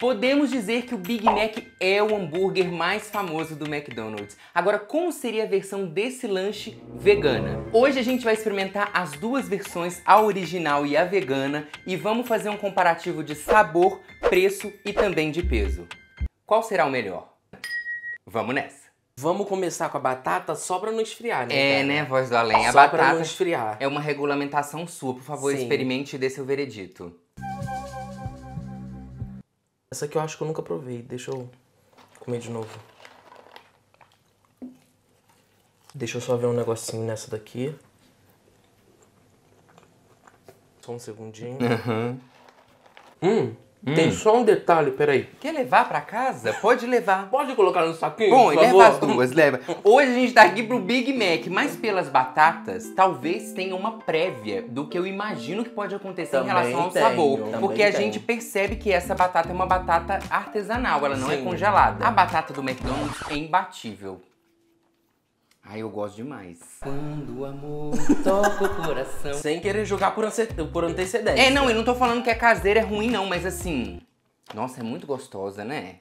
Podemos dizer que o Big Mac é o hambúrguer mais famoso do McDonald's. Agora, como seria a versão desse lanche vegana? Hoje a gente vai experimentar as duas versões, a original e a vegana, e vamos fazer um comparativo de sabor, preço e também de peso. Qual será o melhor? Vamos nessa! Vamos começar com a batata só pra não esfriar, né? É, cara? né, voz do além? A Só pra não batata esfriar. é uma regulamentação sua. Por favor, Sim. experimente e dê seu veredito. Essa aqui eu acho que eu nunca provei. Deixa eu comer de novo. Deixa eu só ver um negocinho nessa daqui. Só um segundinho. Hum, tem só um detalhe, peraí. Quer levar pra casa? Pode levar. Pode colocar no saquinho, Bom, por leva favor? as duas, leva. Hoje a gente tá aqui pro Big Mac, mas pelas batatas, talvez tenha uma prévia do que eu imagino que pode acontecer Também em relação ao tenho, sabor. também Porque a tenho. gente percebe que essa batata é uma batata artesanal, ela não é Sim. congelada. A batata do McDonald's é imbatível. Ai, eu gosto demais. Quando o amor toca o coração. Sem querer jogar por, por antecedência. É, não, eu não tô falando que a caseira é ruim, não, mas assim. Nossa, é muito gostosa, né?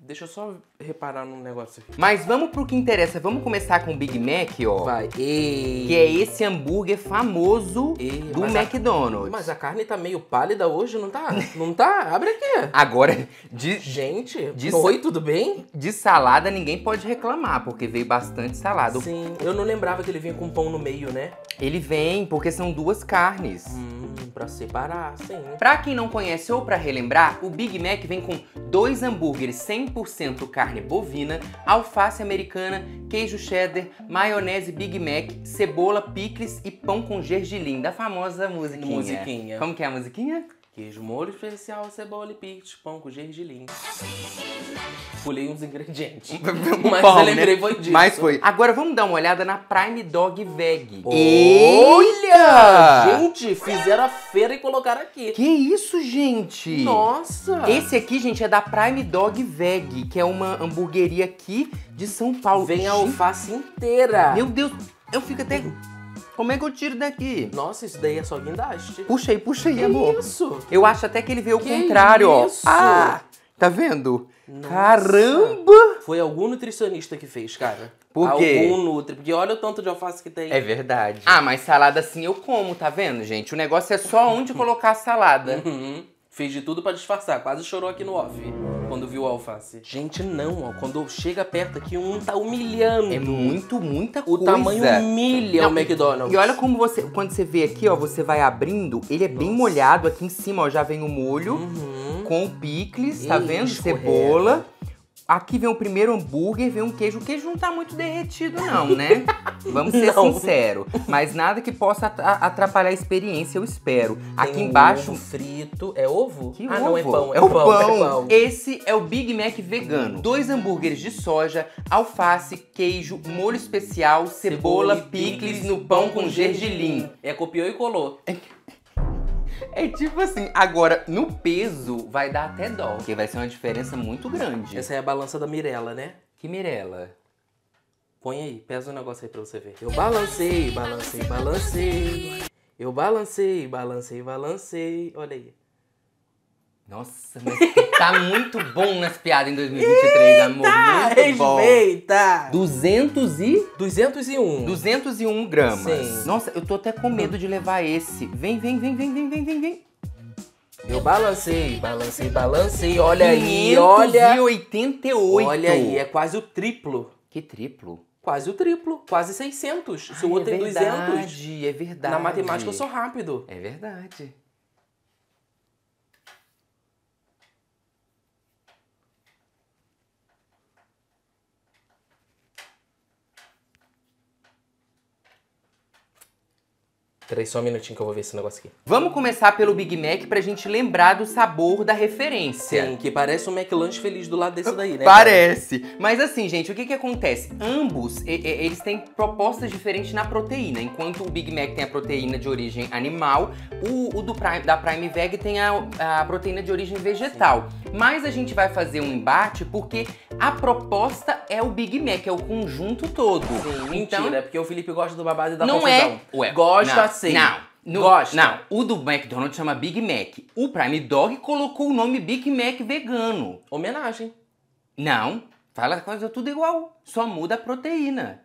Deixa eu só reparar num negócio aqui. Mas vamos pro que interessa. Vamos começar com o Big Mac, ó. Vai. Ei. Que é esse hambúrguer famoso Ei, do mas a- McDonald's. Mas a carne tá meio pálida hoje, não tá? Não tá? Abre aqui. Agora, de, Gente, De oi, tudo bem? de salada ninguém pode reclamar, porque veio bastante salada. Sim, eu não lembrava que ele vinha com pão no meio, né? Ele vem porque são duas carnes. Hum, pra separar, sim. Pra quem não conhece ou pra relembrar, o Big Mac vem com dois hambúrgueres 100% carne bovina, alface americana, queijo cheddar, maionese Big Mac, cebola, picles e pão com gergelim, da famosa musiquinha. Musiquinha. Como que é a musiquinha? Queijo molho especial, cebola e picles, pão com gergelim. Pulei uns ingredientes. Mas Pão, eu lembrei né? foi disso. Mas foi. Agora vamos dar uma olhada na Prime Dog Veg. Olha! Gente, fizeram a feira e colocaram aqui. Que isso, gente? Nossa! Esse aqui, gente, é da Prime Dog Veg, que é uma hamburgueria aqui de São Paulo. Vem a alface inteira. Meu Deus, eu fico até. Como é que eu tiro daqui? Nossa, isso daí é só guindaste. Puxa aí, puxa aí, Que amor. isso? Eu acho até que ele veio ao Que contrário, isso? ó. Ah, tá vendo? Nossa. Caramba! Foi algum nutricionista que fez, cara. Por quê? Algum nutri. Porque olha o tanto de alface que tem. É verdade. Ah, mas salada assim eu como, tá vendo, gente? O negócio é só onde colocar a salada. Uhum. Fiz de tudo pra disfarçar. Quase chorou aqui no off. Quando viu o alface. Gente, não, ó. Quando chega perto aqui, um tá humilhando. É muito, muita O coisa. tamanho humilha Não, o McDonald's. E olha como você, quando você vê aqui, ó, você vai abrindo, ele é bem Nossa. molhado. Aqui em cima, ó, já vem o molho Uhum. com o picles, tá Ih, vendo? escorrega. Cebola. Aqui vem o primeiro hambúrguer, vem um queijo. O queijo não tá muito derretido, não, né? Vamos ser Não. sinceros. Mas nada que possa atra- atrapalhar a experiência, eu espero. Aqui Tem um embaixo. ovo frito. É ovo? Que ah, ovo? não, é pão. É o pão. É pão. Esse é o Big Mac vegano. Dois hambúrgueres de soja, alface, queijo, molho especial, cebola, e picles no pão com gergelim. É, copiou e colou. É tipo assim, agora no peso vai dar até dó, porque vai ser uma diferença muito grande. Essa é a balança da Mirella, né? Que Mirella. Põe aí, pesa o negócio aí pra você ver. Eu balancei, balancei, balancei. Eu balancei, balancei, balancei. Olha aí. Nossa, mas tá muito bom nas piadas em 2023, amor. Muito bom. respeita! 200 e... 201. 201 gramas. Sim. Nossa, eu tô até com medo de levar esse. Vem, vem, vem, vem, vem, vem, vem, vem. Eu balancei, balancei, balancei. Olha aí, olha. 588. Olha aí, é quase o triplo. Que triplo. Quase o triplo. Quase 600. Se o outro é tem 200. verdade, é verdade. Na matemática eu sou rápido. É verdade. Peraí, só um minutinho que eu vou ver esse negócio aqui. Vamos começar pelo Big Mac pra gente lembrar do sabor da referência. Sim, que parece um McLanche feliz do lado desse daí, né? Parece. Mas assim, gente, o que que acontece? Ambos, e- e- eles têm propostas diferentes na proteína. Enquanto o Big Mac tem a proteína de origem animal, o, o do Prime- da Prime Veg tem a, a proteína de origem vegetal. Mas a gente vai fazer um embate porque a proposta é o Big Mac, é o conjunto todo. Sim, Então, mentira, é porque o Felipe gosta do babado e da não confusão. é. Ué, Gosta não, Não, No- Gosta? Não, o do McDonald's chama Big Mac. O Prime Dog colocou o nome Big Mac vegano. Homenagem. Não, fala a coisa tudo igual. Só muda a proteína.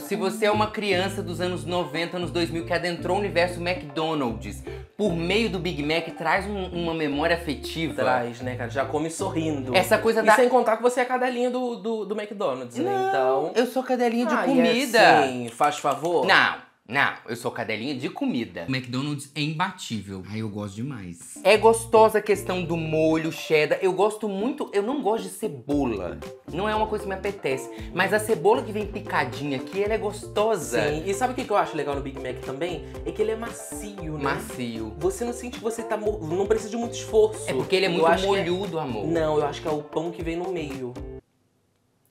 Se você é uma criança dos anos 90, anos 2000 que adentrou o universo McDonald's por meio do Big Mac, traz um- uma memória afetiva. Traz, né, cara? Já come sorrindo. Essa coisa E da. sem contar que você é a cadelinha do, do, do McDonald's, né? Não, Então. eu sou cadelinha de Ah, e comida. assim, faz favor? Não, não, eu sou cadelinha de comida. O McDonald's é imbatível. Ai, eu gosto demais. É gostosa a questão do molho, cheddar. Eu gosto muito, eu não gosto de cebola. Não é uma coisa que me apetece. Mas a cebola que vem picadinha aqui, ela é gostosa. Sim. E sabe o que eu acho legal no Big Mac também? É que ele é macio, né? Macio. Você não sente que você tá. Não precisa de muito esforço. É porque ele é Eu muito que é- molhudo, amor. Não, eu acho que é o pão que vem no meio.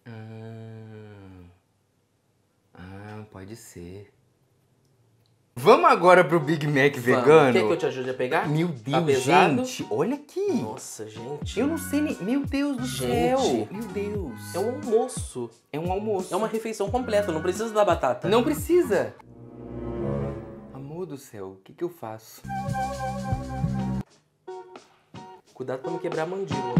Ah, ah, pode ser. Vamos agora pro Big Mac vegano? Quer que eu te ajude a pegar? Meu Tá Deus, pesado? gente, olha aqui. Nossa, gente. Eu não sei nem. Meu Deus do Gente. céu. Meu Deus. É um almoço. É um almoço. É uma refeição completa, não precisa da batata. Não precisa. Amor do céu, o que, que eu faço? Cuidado pra não quebrar a mandíbula.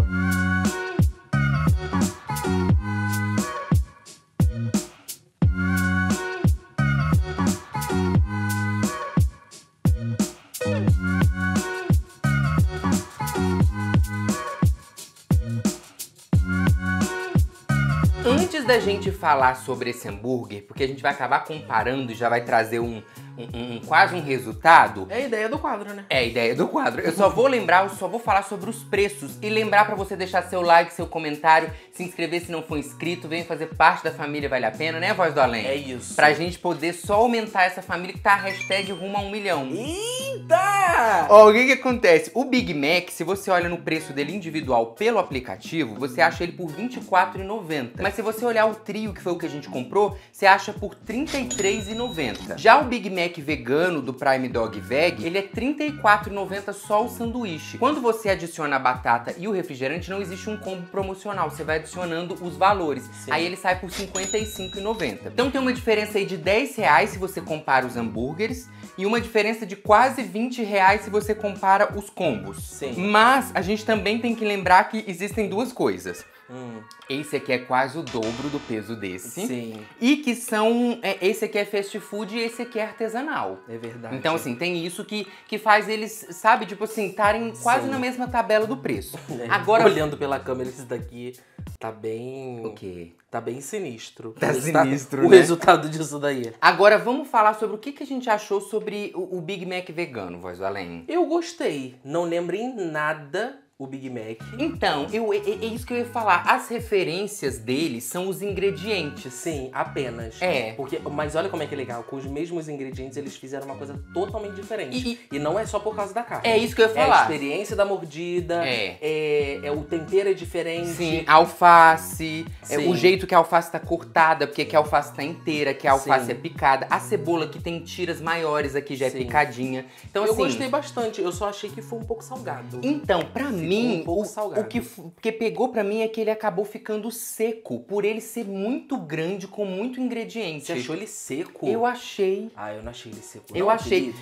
Antes da gente falar sobre esse hambúrguer, porque a gente vai acabar comparando e já vai trazer um, um- um- quase um resultado. É a ideia do quadro, né? É a ideia do quadro. Eu só vou lembrar, eu só vou falar sobre os preços e lembrar pra você deixar seu like, seu comentário, se inscrever se não for inscrito, venha fazer parte da família Vale a Pena, né, Voz do Além? É isso. Pra gente poder só aumentar essa família que tá a hashtag rumo a um milhão. Eita! Ó, o que que acontece? O Big Mac, se você olha no preço dele individual pelo aplicativo, você acha ele por R$ 24,90. Mas se você olhar o trio, que foi o que a gente comprou, você acha por R$ 33,90. Já o Big Mac vegano do Prime Dog Veg, ele é R$ 34,90 só o sanduíche. Quando você adiciona a batata e o refrigerante, não existe um combo promocional, você vai adicionando os valores. Sim. Aí ele sai por R$ 55,90. Então tem uma diferença aí de 10 reais se você compara os hambúrgueres e uma diferença de quase 20 reais se você compara os combos. Sim. Mas a gente também tem que lembrar que existem duas coisas. Hum, Esse aqui é quase o dobro do peso desse. sim, E que são. é, esse aqui é fast food e esse aqui é artesanal. é verdade. Então, assim, tem isso que, que faz eles, sabe, tipo assim, estarem quase na mesma tabela do preço. Né? Agora. Olhando pela câmera, esse daqui tá bem. O quê? Tá bem sinistro. Tá O sinistro, O né? resultado disso daí. Agora vamos falar sobre o que, que a gente achou sobre o, o Big Mac vegano, Voz do Além. Eu gostei. Não lembro em nada o Big Mac. Então, eu, é, é isso que eu ia falar. As referências dele são os ingredientes. Sim, apenas. É. Porque, mas olha como é que é legal. Com os mesmos ingredientes, eles fizeram uma coisa totalmente diferente. E- E, não é só por causa da carne. É isso que eu ia É a falar. experiência da mordida. É. É, é o tempero é diferente. Sim, alface, é, Sim. o jeito que a alface tá cortada, porque aqui a alface tá inteira, que a alface Sim. é picada. A cebola que tem tiras maiores aqui já é Sim. picadinha. Então, eu assim. gostei bastante. Eu só achei que foi um pouco salgado. Então, pra mim, um pouco o, salgado. o que, que pegou pra mim é que ele acabou ficando seco, por ele ser muito grande, com muito ingrediente. Você achou ele seco? Eu achei. Ah, eu não achei ele seco. Eu não, achei.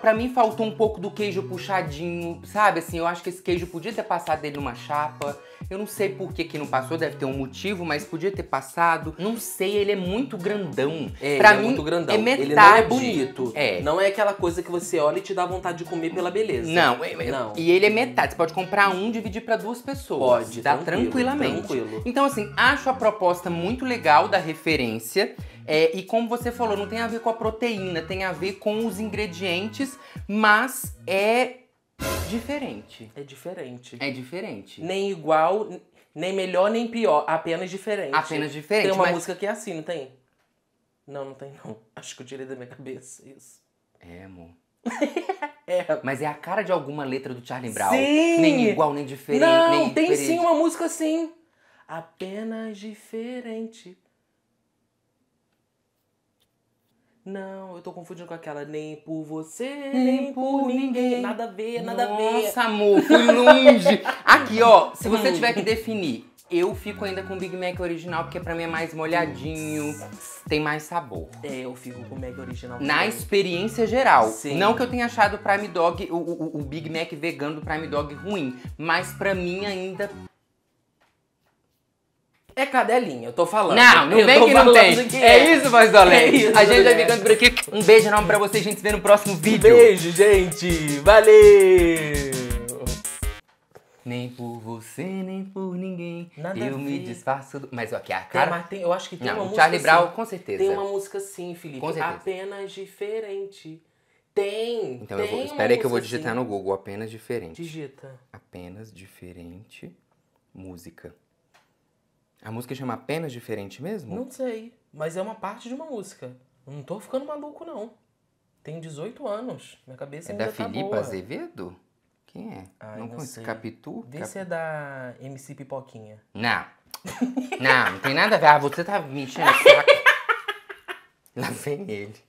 Pra mim faltou um pouco do queijo puxadinho, sabe? Assim, eu acho que esse queijo podia ter passado dele numa chapa. Eu não sei por que, que não passou, deve ter um motivo, mas podia ter passado. Não sei, ele é muito grandão. É, pra ele mim, é muito grandão. é metade. Ele não é bonito. É. Não é aquela coisa que você olha e te dá vontade de comer pela beleza. Não, é- é- Não. e ele é metade. Você pode comprar um dividir pra duas pessoas. Pode, Dá tranquilamente. tranquilo. Então, assim, acho a proposta muito legal da referência. É, e como você falou, não tem a ver com a proteína, tem a ver com os ingredientes, mas é diferente. É diferente. É diferente. Nem igual, nem melhor, nem pior. Apenas diferente. Apenas diferente. Tem uma mas... música que é assim, não tem? Não, não tem não. Acho que eu tirei da minha cabeça isso. É, amor. É. Mas é a cara de alguma letra do Charlie Brown. Sim! Nem igual, nem diferente. Não, nem tem diferente. sim uma música assim. Apenas diferente. Não, eu tô confundindo com aquela nem por você, nem, por ninguém. Nada a ver, nada a ver. Nossa, amor, fui longe. Aqui, ó, se você tiver que definir, eu fico ainda com o Big Mac original, porque pra mim é mais molhadinho, tem mais sabor. É, eu fico com o Mac original. Na também. experiência geral. Sim. Não que eu tenha achado o Prime Dog, o, o, o Big Mac vegano do Prime Dog ruim, mas pra mim ainda. É cadelinha, eu tô falando. Não, não vem que não tem. que É isso, voz do É Além. isso, A gente vai ficando por aqui. Um beijo enorme pra vocês, a gente se vê no próximo vídeo. Beijo, gente. Valeu. Nem por você, nem por ninguém. Nada a eu me disfarço. Do... Mas aqui a Tem, cara. mas tem, eu acho que tem Não, uma música Charlie Brown, assim. com certeza. Tem uma música sim, Felipe. Com certeza. Apenas diferente. Tem. Então tem eu vou. Espera aí que eu vou digitar assim. no Google. Apenas diferente. Digita. Apenas diferente. Música. A música chama Apenas Diferente mesmo? Não sei. Mas é uma parte de uma música. Eu Não tô ficando maluco, não. Tenho 18 anos. Minha cabeça É ainda da tá Filipa boa. Azevedo? Quem é? Ai, não não conheço. Capitu? Vê Cap- se é da MC Pipoquinha. Não. Não, não tem nada a ver. Ah, você tá me enchendo o saco. Lá vem ele.